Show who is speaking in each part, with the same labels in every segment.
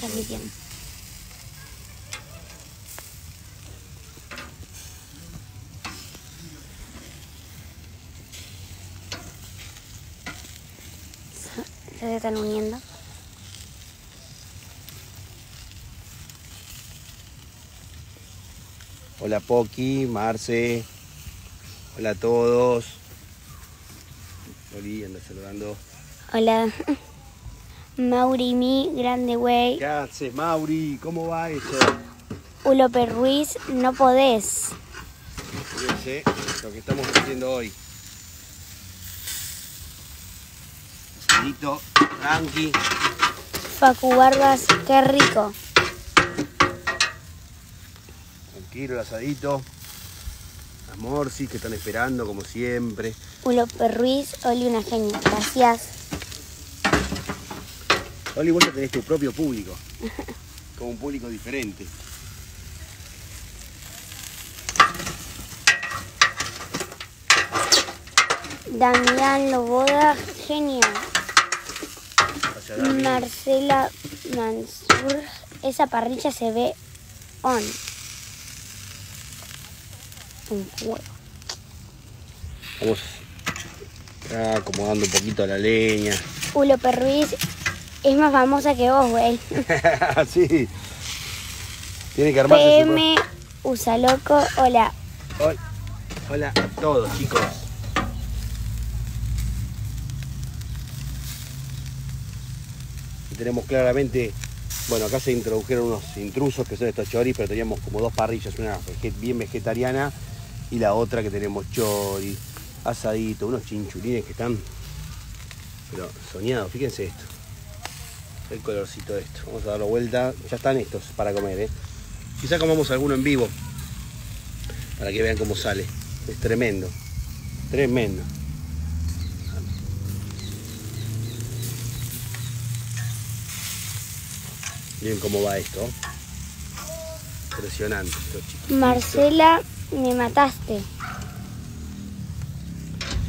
Speaker 1: transmitiendo. Se- Se están uniendo.
Speaker 2: Hola Poki, Marce. Hola a todos. Oli, anda saludando.
Speaker 1: Hola. Mauri Mi, grande güey.
Speaker 2: ¿Qué haces, Mauri? ¿Cómo va eso?
Speaker 1: Ulope Ruiz, no podés.
Speaker 2: Fíjense lo que estamos haciendo hoy. Asadito, tranqui.
Speaker 1: Facu Vargas, qué rico.
Speaker 2: Tranquilo el asadito. Las morsis que están esperando como siempre.
Speaker 1: Ulope Ruiz, Oli, una genia. Gracias.
Speaker 2: Oli, vos ya tenés tu propio público. Como un público diferente.
Speaker 1: Damián Loboda,
Speaker 2: Dami.
Speaker 1: Marcela Mansur, esa parrilla se ve on. Un fuego.
Speaker 2: Vamos acomodando un poquito la leña.
Speaker 1: Ulope Ruiz es más famosa que vos, güey.
Speaker 2: sí. Tiene que armarse su
Speaker 1: PM Usaloco, hola.
Speaker 2: pro- Hola, hola a todos, chicos. Y tenemos claramente, bueno, acá se introdujeron unos intrusos que son estos choris, pero teníamos como dos parrillas, una bien vegetariana y la otra que tenemos chori, asadito, unos chinchulines que están, pero soñados, fíjense esto. El colorcito de esto. Vamos a darlo vuelta. Ya están estos para comer, ¿eh? Quizá comamos alguno en vivo. Para que vean cómo sale. Es tremendo. Tremendo. Miren cómo va esto. Impresionante. Esto.
Speaker 1: Marcela, me mataste.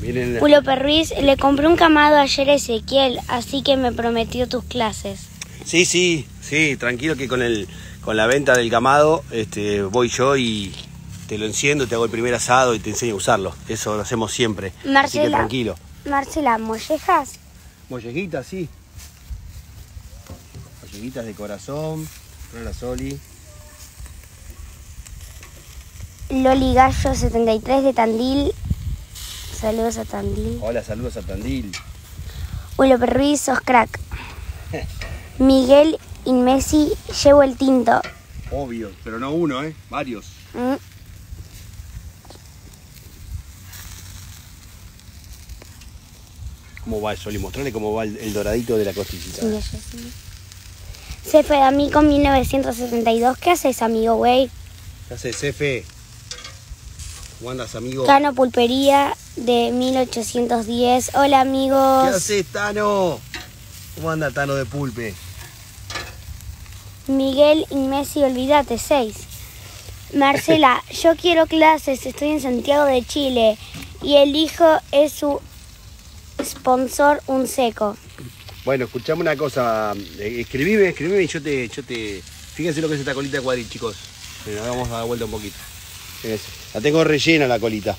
Speaker 2: Miren la-
Speaker 1: Ulope Ruiz, le compré un camado ayer a Ezequiel, así que me prometió tus clases.
Speaker 2: Sí, sí, sí, tranquilo que con el con la venta del camado este, voy yo y te lo enciendo, te hago el primer asado y te enseño a usarlo. Eso lo hacemos siempre. Así que
Speaker 1: Marcela.
Speaker 2: tranquilo.
Speaker 1: Marcela, ¿mollejas?
Speaker 2: Mollejitas, sí. Mollejitas de corazón. Hola Soli.
Speaker 1: Loli Gallo 73 de Tandil. Saludos a Tandil.
Speaker 2: Hola, saludos a Tandil.
Speaker 1: Ulope Ruiz, sos crack. Miguel Inmesi, llevo el tinto.
Speaker 2: Obvio, pero no uno, ¿eh? Varios.
Speaker 1: Mm,
Speaker 2: ¿Cómo va Soli? Mostrarle cómo va el, el doradito de la costillita.
Speaker 1: sí, yo sí. Cefe D'Amico 1972. ¿Qué haces, amigo, güey?
Speaker 2: ¿Qué haces, Cefe? ¿Cómo andas, amigo?
Speaker 1: Cano Pulpería de 1810. Hola,
Speaker 2: ¿Qué
Speaker 1: amigos.
Speaker 2: haces, Tano? ¿Cómo anda Tano de Pulpe?
Speaker 1: Miguel Inmesi, olvídate, 6. Marcela, yo quiero clases, estoy en Santiago de Chile y el hijo es su sponsor, un seco.
Speaker 2: Bueno, escuchame una cosa. eh, Escribime, escribime y yo te, yo te. Fíjense lo que es esta colita de cuadril, chicos. Mira, vamos a dar vuelta un poquito. La tengo rellena la colita.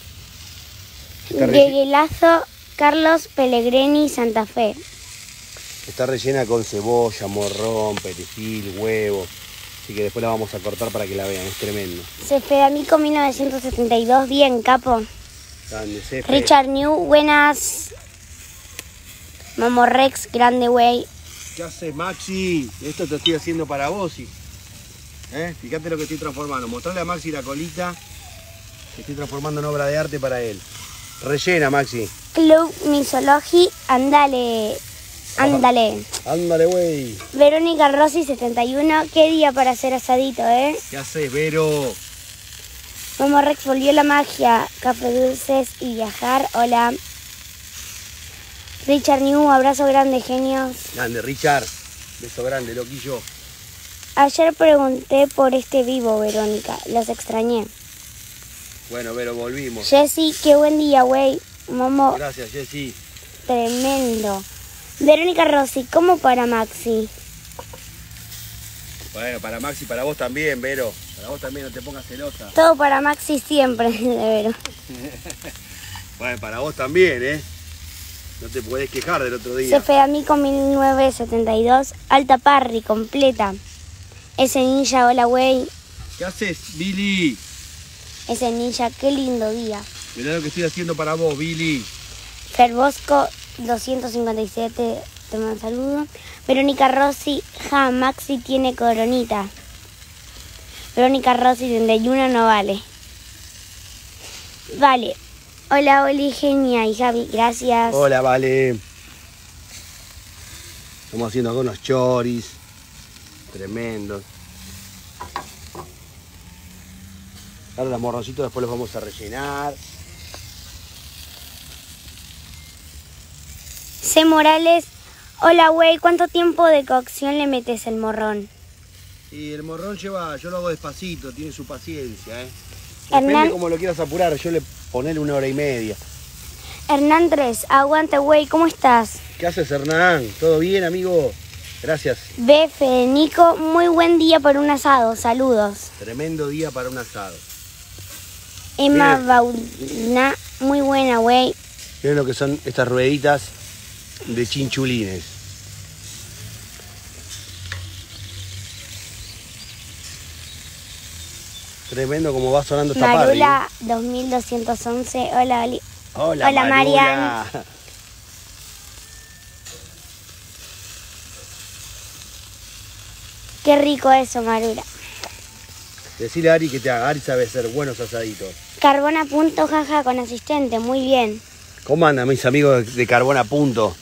Speaker 1: Gueguelazo, Carlos Pellegrini, Santa Fe.
Speaker 2: está rellena con cebolla, morrón, perejil, huevo. Así que después la vamos a cortar para que la vean. Es tremendo.
Speaker 1: Cefedamico 1972, bien, capo.
Speaker 2: Grande.
Speaker 1: Richard New, buenas. Momorex, grande güey.
Speaker 2: ¿Qué haces, Maxi? Esto te estoy haciendo para vos. Y... ¿Eh? Fíjate lo que estoy transformando. Mostrarle a Maxi la colita. Que estoy transformando en obra de arte para él. Rellena, Maxi.
Speaker 1: Club Misology, andale. Ándale.
Speaker 2: Ándale, güey.
Speaker 1: Verónica Rossi 71, qué día para hacer asadito, ¿eh?
Speaker 2: ¿Qué haces, Vero?
Speaker 1: Momo Rex volvió la magia, café dulces y viajar, hola. Richard New, abrazo grande, genios.
Speaker 2: Grande, Richard. Beso grande, loquillo.
Speaker 1: Ayer pregunté por este vivo, Verónica, los extrañé.
Speaker 2: Bueno, Vero, volvimos.
Speaker 1: Jessy, qué buen día, güey. Momo,
Speaker 2: Gracias, Jessy.
Speaker 1: tremendo. Verónica Rossi, ¿cómo para Maxi?
Speaker 2: Bueno, para Maxi, para vos también, Vero. Para vos también, no te pongas celosa.
Speaker 1: Todo para Maxi siempre, de veros.
Speaker 2: Bueno, para vos también, ¿eh? No te podés quejar del otro día.
Speaker 1: Se fue a mí con 1972. Alta parry, completa. Ese ninja, hola, güey.
Speaker 2: ¿Qué haces, Billy?
Speaker 1: Ese ninja, qué lindo día.
Speaker 2: Mirá lo que estoy haciendo para vos, Billy.
Speaker 1: Ferbosco 257, te mando un saludo. Verónica Rossi, ja, Maxi tiene coronita. Verónica Rossi 31 no vale. Vale. Hola, Oli, Genia y Javi, gracias.
Speaker 2: Hola, vale. Estamos haciendo acá unos choris. Tremendos. Ahora los morroncitos después los vamos a rellenar.
Speaker 1: C. Morales, hola, güey, ¿cuánto tiempo de cocción le metes el morrón?
Speaker 2: Y el morrón lleva, yo lo hago despacito, tiene su paciencia, ¿eh?
Speaker 1: Hernán-
Speaker 2: Depende cómo lo quieras apurar, yo le ponele una hora y media.
Speaker 1: Hernán 3, aguante, güey, ¿cómo estás?
Speaker 2: ¿Qué haces, Hernán? ¿Todo bien, amigo? Gracias.
Speaker 1: B. Federico, muy buen día por un asado, saludos.
Speaker 2: Tremendo día para un asado.
Speaker 1: Emma. Bauna, muy buena, güey.
Speaker 2: Miren lo que son estas rueditas de chinchulines. Tremendo como va sonando esta party.
Speaker 1: Marula 2211, hola, Oli.
Speaker 2: Hola,
Speaker 1: Hola. Marian. Qué rico eso, Marula.
Speaker 2: Decile a Ari que te haga. Ari sabe hacer buenos asaditos.
Speaker 1: Carbona punto, jaja, con asistente, muy bien.
Speaker 2: ¿Cómo andan mis amigos de Carbón a Punto?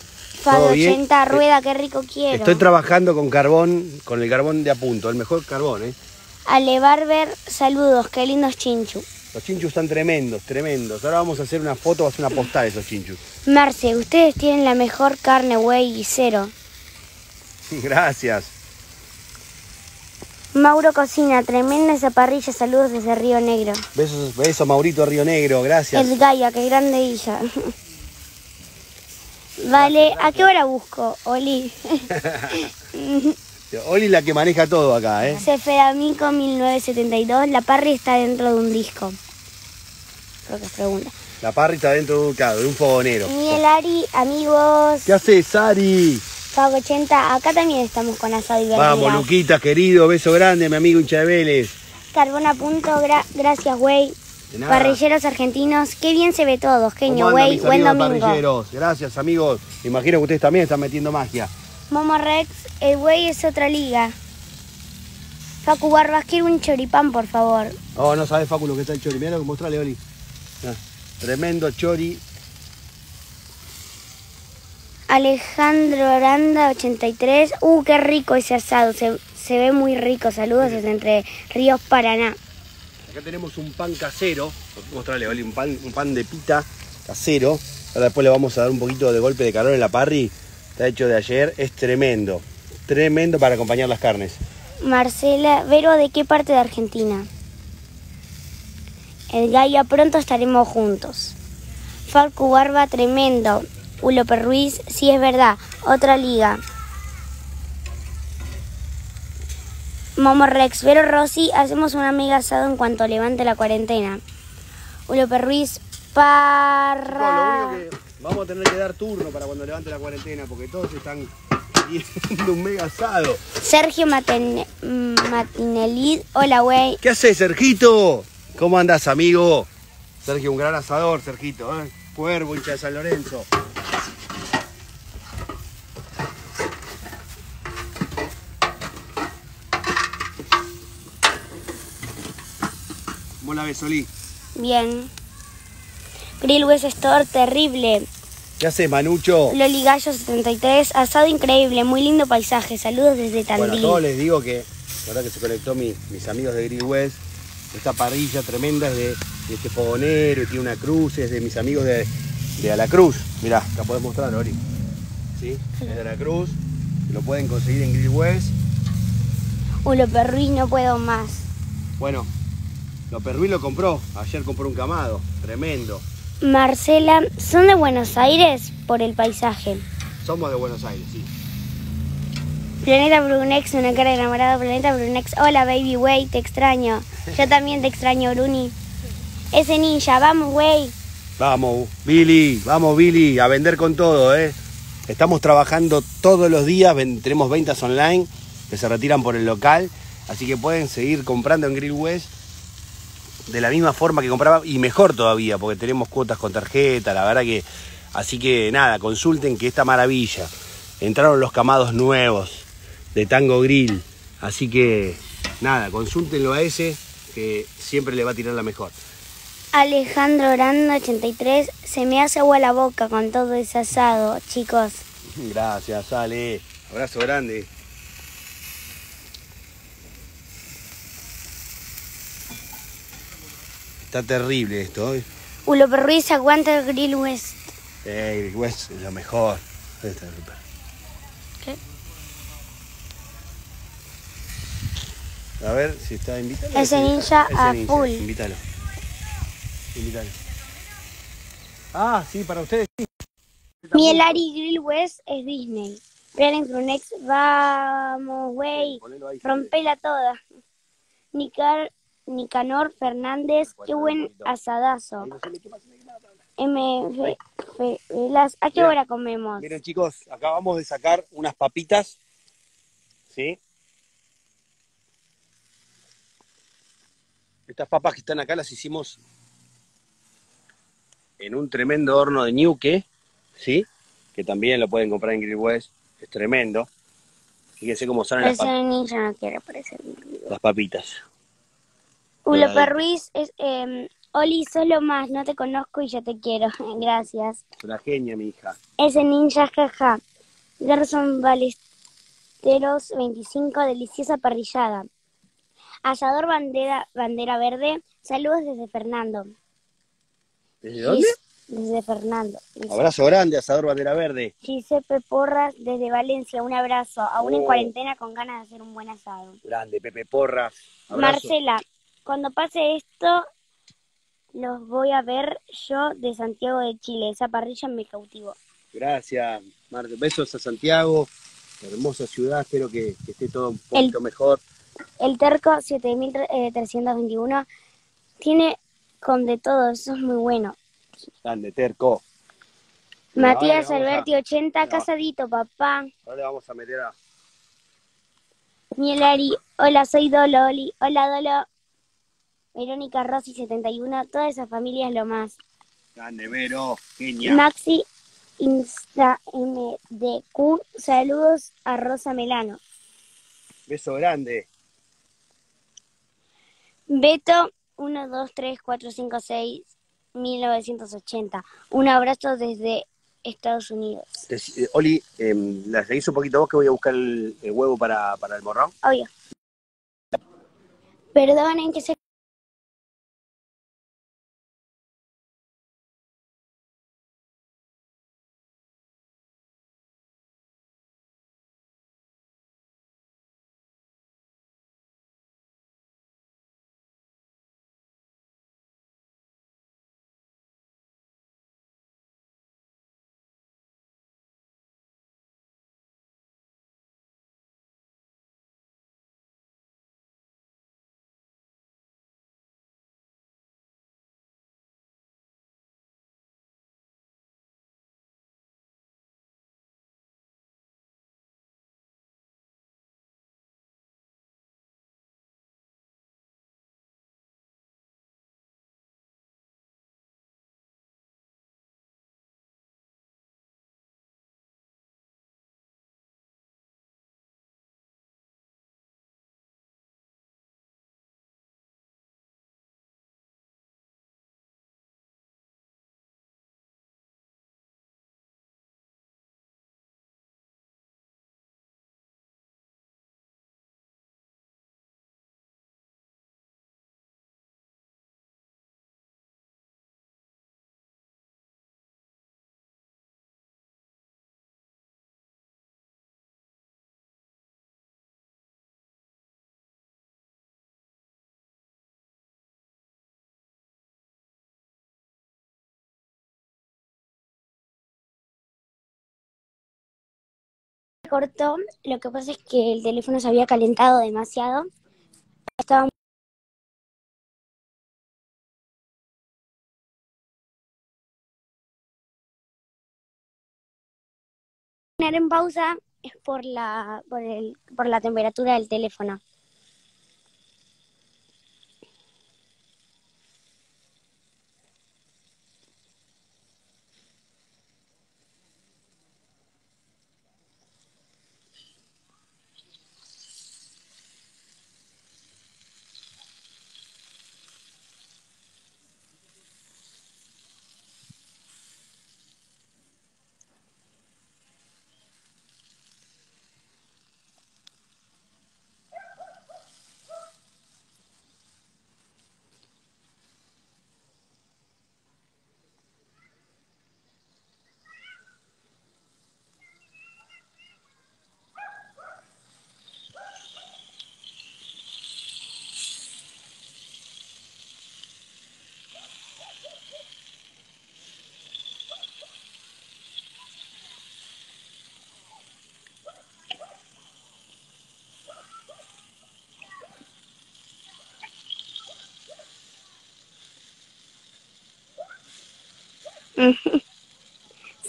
Speaker 1: Fado
Speaker 2: ¿Todo bien?
Speaker 1: 80, rueda, qué rico quiero.
Speaker 2: Estoy trabajando con carbón, con el carbón de a punto, el mejor carbón, ¿eh?
Speaker 1: Ale Barber, saludos, qué lindos chinchu.
Speaker 2: Los chinchus están tremendos, tremendos. Ahora vamos a hacer una foto, vamos a hacer una postal de esos chinchus.
Speaker 1: Marce, ustedes tienen la mejor carne, güey, y cero.
Speaker 2: Gracias.
Speaker 1: Mauro Cocina, tremenda esa parrilla, saludos desde Río Negro.
Speaker 2: Besos, besos Maurito Río Negro, gracias.
Speaker 1: El Gaia, qué grande ella. Vale, ¿a qué hora busco, Oli?
Speaker 2: Oli la que maneja todo acá, ¿eh?
Speaker 1: Cefedamico 1972, la parry está dentro de un disco. Creo que es pregunta.
Speaker 2: La parry está dentro de un, claro, de un fogonero.
Speaker 1: Miel Ari, amigos,
Speaker 2: ¿Qué haces, Ari?
Speaker 1: Pago 80, acá también estamos con asado y verduras.
Speaker 2: Vamos, Luquita, querido, beso grande, mi amigo hincha de Vélez.
Speaker 1: Carbón a punto, gra- gracias, güey. Parrilleros argentinos, qué bien se ve todo,
Speaker 2: ¿Cómo
Speaker 1: genio, güey. Buen domingo.
Speaker 2: parrilleros? Gracias, amigos. Imagino que ustedes también están metiendo magia.
Speaker 1: Momo Rex, el güey es otra liga. Facu Barbas, quiero un choripán, por favor.
Speaker 2: Oh, no sabes, Facu, lo que está el chori. Mirá lo que mostrale, Oli. Ah, tremendo chori.
Speaker 1: Alejandro Aranda, 83. Uh, qué rico ese asado. Se, se ve muy rico. Saludos desde Entre Ríos, Paraná.
Speaker 2: Acá tenemos un pan casero. Mostrale, Oli, un pan, un pan de pita casero. Ahora después le vamos a dar un poquito de golpe de calor en la parry. Está hecho de ayer. Es tremendo. Tremendo para acompañar las carnes.
Speaker 1: Marcela, Vero, ¿de qué parte de Argentina? El Gaia, pronto estaremos juntos. Falcu Barba, tremendo. Ulope Ruiz, sí es verdad, otra liga. Momo Rex, Vero Rossi, hacemos una amiga asado en cuanto levante la cuarentena. Ulope Ruiz, Parra.
Speaker 2: No, que vamos a tener que dar turno para cuando levante la cuarentena, porque todos están pidiendo un mega asado.
Speaker 1: Sergio Maten- Matinelid, hola güey.
Speaker 2: ¿Qué haces, Sergito? ¿Cómo andas, amigo? Sergio, un gran asador, Sergito, ¿eh? Cuervo, hincha de San Lorenzo. ¿Cómo la ves, Oli?
Speaker 1: Bien. Grill West Store, terrible.
Speaker 2: ¿Qué haces, Manucho?
Speaker 1: Loli Gallo 73, asado increíble, muy lindo paisaje. Saludos desde
Speaker 2: Bueno, a
Speaker 1: Tandil.
Speaker 2: todos les digo que, la verdad que se conectó mi- mis amigos de Grill West, esta parrilla tremenda es de, de este fogonero, y tiene una cruz, es de mis amigos de, de A la Cruz. Mirá, la podés mostrar, Ori. ¿Sí? Es de la Cruz, lo pueden conseguir en Grill West.
Speaker 1: Ulo Perruí, no puedo más.
Speaker 2: Bueno, lo Perruí lo compró, ayer compró un camado, tremendo.
Speaker 1: Marcela, ¿son de Buenos Aires por el paisaje?
Speaker 2: Somos de Buenos Aires, sí.
Speaker 1: Planeta Brunex, una cara de enamorado. Planeta Brunex, hola baby, wey, te extraño. Yo también te extraño, Bruni. Ese ninja, vamos, wey.
Speaker 2: Vamos, Billy, vamos, Billy, a vender con todo, ¿eh? Estamos trabajando todos los días, tenemos ventas online que se retiran por el local, así que pueden seguir comprando en Grill West de la misma forma que compraba y mejor todavía, porque tenemos cuotas con tarjeta, la verdad que. Así que nada, consulten que esta maravilla. Entraron los camados nuevos de Tango Grill, así que nada, consúltenlo a ese que siempre le va a tirar la mejor.
Speaker 1: Alejandro Oranda, 83. Se me hace agua la boca con todo ese asado, chicos.
Speaker 2: Gracias, Ale. Abrazo grande. Está terrible esto. ¿eh?
Speaker 1: Ulo Ruiz aguanta el Grill West.
Speaker 2: Eh, West es lo mejor. Está.
Speaker 1: ¿Qué?
Speaker 2: A ver si está invitado.
Speaker 1: Ese ninja a full.
Speaker 2: Invítalo. Invítalo. Ah, sí, para ustedes sí.
Speaker 1: Mielari Grill West es Disney. Planet Brunex, vamos,
Speaker 2: ahí.
Speaker 1: Rompela toda. Nicar, Nicanor Fernández, qué buen asadazo. MF, Velas, ¿a qué
Speaker 2: Mira.
Speaker 1: hora comemos?
Speaker 2: Miren chicos, acabamos de sacar unas papitas. ¿Sí? Estas papas que están acá las hicimos en un tremendo horno de ñuque, ¿sí? Que también lo pueden comprar en Grill West, es tremendo. Fíjense cómo salen las,
Speaker 1: Ese
Speaker 2: pa-
Speaker 1: ninja no
Speaker 2: las papitas.
Speaker 1: Ulo
Speaker 2: Mira, ahí.
Speaker 1: Ruiz es, eh, Oli, solo más, no te conozco y ya te quiero. Gracias.
Speaker 2: Una genia, mi hija.
Speaker 1: Ese ninja, jaja. Gerson Balesteros 25, deliciosa parrillada. Asador bandera, bandera verde. Saludos desde Fernando.
Speaker 2: ¿Desde dónde?
Speaker 1: Desde Fernando.
Speaker 2: Abrazo grande, asador bandera verde.
Speaker 1: Giuseppe Porras desde Valencia. Un abrazo. Aún en
Speaker 2: Oh.
Speaker 1: cuarentena con ganas de hacer un buen asado.
Speaker 2: Grande, Pepe Porras. Abrazo.
Speaker 1: Marcela, cuando pase esto, los voy a ver yo de Santiago de Chile. Esa parrilla me cautivó.
Speaker 2: Gracias, Marta. Besos a Santiago, hermosa ciudad. Espero que, que esté todo un poquito mejor.
Speaker 1: El Terco 7321 tiene con de todo, eso es muy bueno.
Speaker 2: Grande, terco.
Speaker 1: Matías Alberti 80,
Speaker 2: Ahora-
Speaker 1: casadito, papá.
Speaker 2: a- Ahora le vamos a meter a.
Speaker 1: Mielari, hola, soy Dolo, Oli. Hola, Dolo. Verónica Rossi 71, toda esa familia es lo más.
Speaker 2: Grande, Vero. Genia.
Speaker 1: Maxi Insta MDQ, saludos a Rosa Melano.
Speaker 2: Beso grande.
Speaker 1: Beto 1, 2, 3, 4, 5, 6, 1980. Un abrazo desde Estados Unidos.
Speaker 2: Eh, Oli, eh, la seguís un poquito vos que voy a buscar el, el huevo para, para el morrón.
Speaker 1: Obvio. Perdonen que se cortó, lo que pasa es que el teléfono se había calentado demasiado. Estaba en pausa por la por el por la temperatura del teléfono.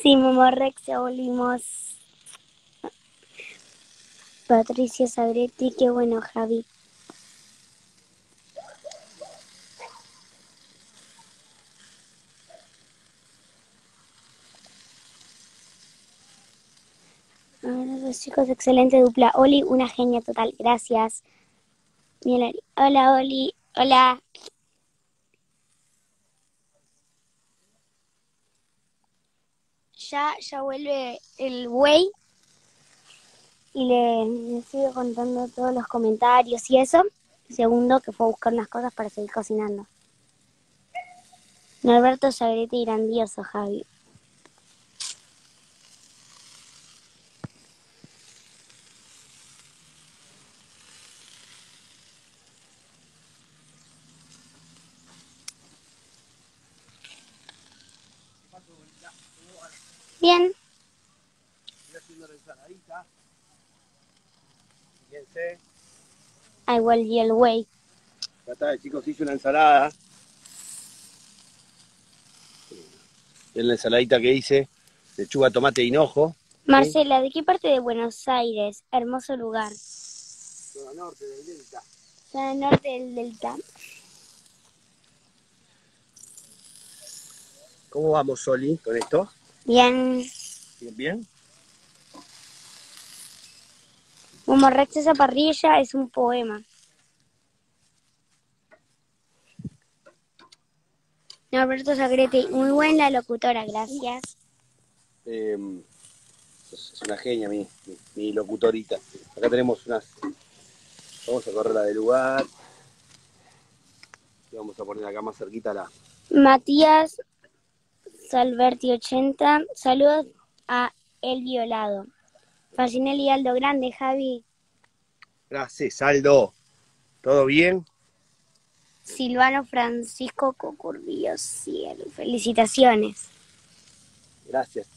Speaker 1: Sí, Rex, ya volvimos. Patricia Sagretti, qué bueno, Javi. Los chicos, excelente dupla. Oli, una genia total, gracias. Hola, Oli. Hola. Ya, ya vuelve el güey y le, sigue contando todos los comentarios y eso. Segundo, que fue a buscar unas cosas para seguir cocinando. Norberto Sagrete grandioso, Javi. Bien.
Speaker 2: Estoy haciendo la ensaladita. Fíjense.
Speaker 1: Ah, igual y el güey.
Speaker 2: Ya está, chicos, hice una ensalada. Es la ensaladita que hice, lechuga, tomate y hinojo.
Speaker 1: Marcela, ¿de qué parte de Buenos Aires? Hermoso lugar.
Speaker 2: Zona norte del Delta.
Speaker 1: Zona norte del Delta.
Speaker 2: ¿Cómo vamos, Soli, con esto?
Speaker 1: Bien.
Speaker 2: Bien, bien.
Speaker 1: Como Rex esa parrilla es un poema. Norberto Sagrete, muy buena locutora, gracias.
Speaker 2: Em, es una genia mi, mi, locutorita. Acá tenemos unas... Vamos a correrla del lugar. Y vamos a poner acá más cerquita la...
Speaker 1: Matías Salverti80, saludos a El Violado. Facinelli Aldo Grande, Javi.
Speaker 2: Gracias, Aldo. ¿Todo bien?
Speaker 1: Silvano Francisco Cocurbillo Cielo. Felicitaciones.
Speaker 2: Gracias.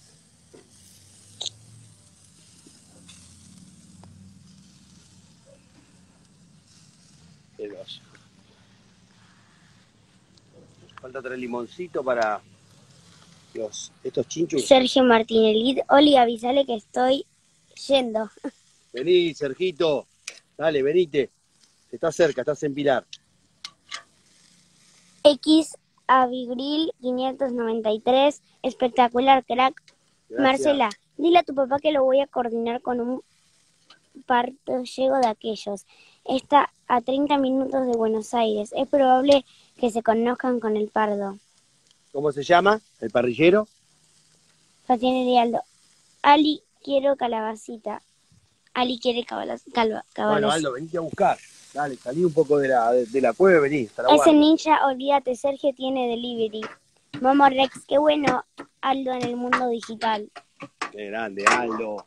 Speaker 2: Falta tres limoncito para los, estos chinchos.
Speaker 1: Sergio Martinelli, Oli, avísale que estoy yendo.
Speaker 2: Vení, Sergito. Dale, venite. Estás cerca, estás en Pilar.
Speaker 1: X Avigril 593, espectacular, crack. Marcela, dile a tu papá que lo voy a coordinar con un parto llego de aquellos. Está a 30 minutos de Buenos Aires. Es probable que se conozcan con el pardo.
Speaker 2: ¿Cómo se llama? ¿El parrillero?
Speaker 1: Fabián Aldo. Ali, quiero calabacita. Ali quiere calabacita.
Speaker 2: Bueno, Aldo, venite a buscar. Dale, salí un poco de la, de, la cueva y vení.
Speaker 1: Ese ninja, olvídate, Sergio tiene delivery. Vamos, Rex, qué bueno Aldo en el mundo digital.
Speaker 2: Qué grande, Aldo.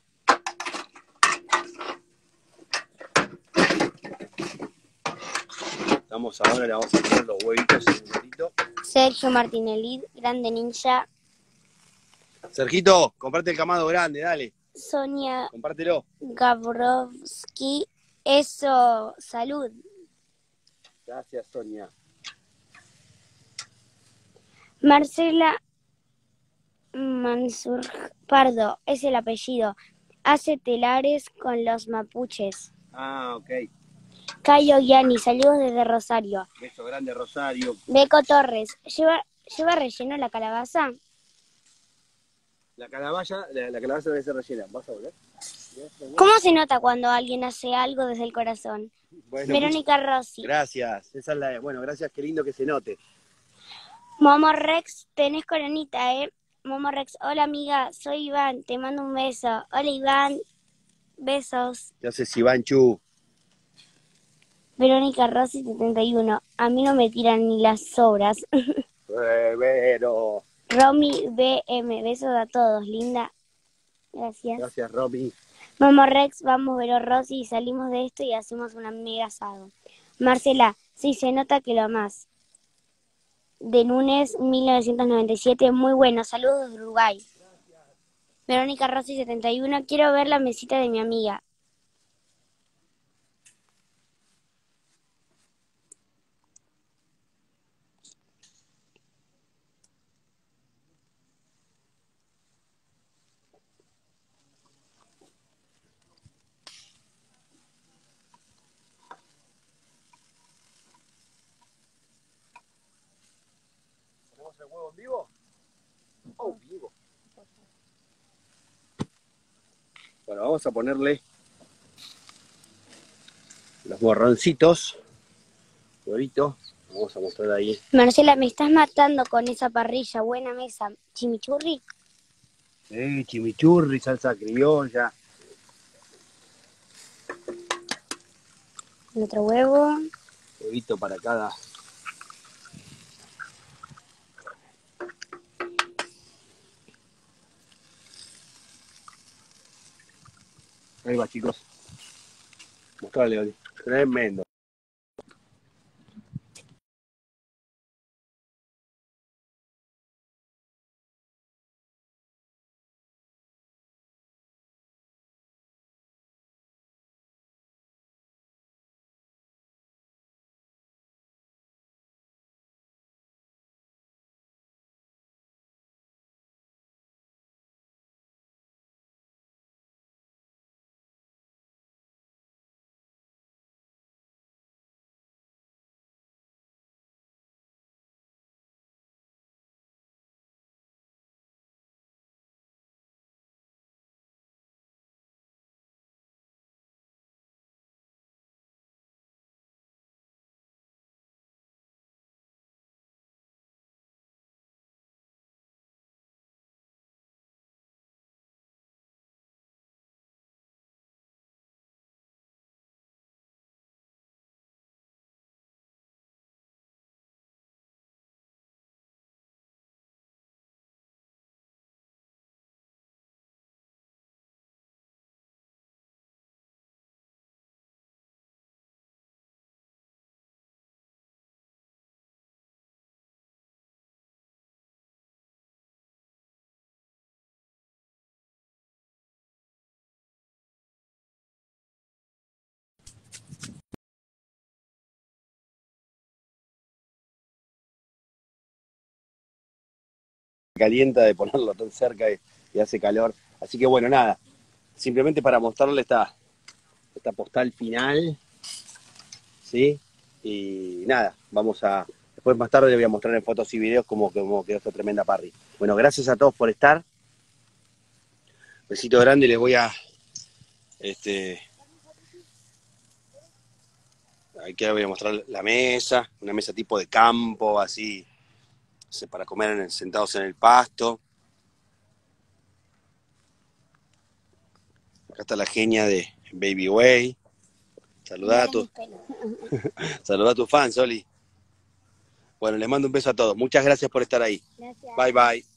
Speaker 2: Vamos ahora, le vamos a poner los huevitos en un ratito.
Speaker 1: Sergio Martinelli, grande ninja.
Speaker 2: Sergito, comprate el camado grande, dale.
Speaker 1: Sonia
Speaker 2: Compártelo.
Speaker 1: Gabrovsky. Eso, salud.
Speaker 2: Gracias, Sonia.
Speaker 1: Marcela Mansur Pardo es el apellido. Hace telares con los mapuches.
Speaker 2: Ah, ok.
Speaker 1: Cayo Gianni, saludos desde Rosario.
Speaker 2: Beso grande, Rosario.
Speaker 1: Beco Torres, ¿lleva, ¿lleva relleno la calabaza?
Speaker 2: La calabaza, la, la calabaza debe ser rellena. ¿Vas a volver?
Speaker 1: ¿Cómo se nota cuando alguien hace algo desde el corazón?
Speaker 2: Bueno,
Speaker 1: Verónica Rossi.
Speaker 2: Gracias. Esa es la, bueno, gracias, qué lindo que se note.
Speaker 1: Momo Rex, tenés coronita, ¿eh? Momo Rex, hola amiga, soy Iván, te mando un beso. Hola Iván, besos.
Speaker 2: ¿Qué haces, Iván Chu?
Speaker 1: Verónica Rossi, 71. A mí no me tiran ni las sobras.
Speaker 2: Vero.
Speaker 1: Romy BM, besos a todos, linda. Gracias.
Speaker 2: Gracias, Romy.
Speaker 1: Momo Rex, vamos Vero Rossi y salimos de esto y hacemos una mega asado. Marcela, sí se nota que lo amás. De Núñez, 1997, muy bueno, saludos de Uruguay. Verónica Rossi, 71, quiero ver la mesita de mi amiga.
Speaker 2: ¿Tenemos el huevo en vivo? Oh, vivo. Bueno, vamos a ponerle los morroncitos. Huevito. Vamos a mostrar ahí.
Speaker 1: Marcela, me estás matando con esa parrilla, buena mesa. Chimichurri,
Speaker 2: Eh, chimichurri, salsa criolla.
Speaker 1: otro huevo.
Speaker 2: Huevito para cada. Ahí va, chicos. Mostrale, Oli. Tremendo. Calienta de ponerlo tan cerca y, hace calor. Así que bueno, nada, simplemente para mostrarle esta, esta postal final, ¿sí? Y nada, vamos a, después más tarde le voy a mostrar en fotos y videos cómo, cómo quedó esta tremenda parry. Bueno, gracias a todos por estar. Besito grande, les voy a, este, aquí voy a mostrar la mesa, una mesa tipo de campo, así, para comer en sentados en el pasto. Acá está la genia de Baby Way. Saludá a, tu, saludá a tus fans, Oli. Bueno, les mando un beso a todos. Muchas gracias por estar ahí.
Speaker 1: Gracias.
Speaker 2: Bye, bye.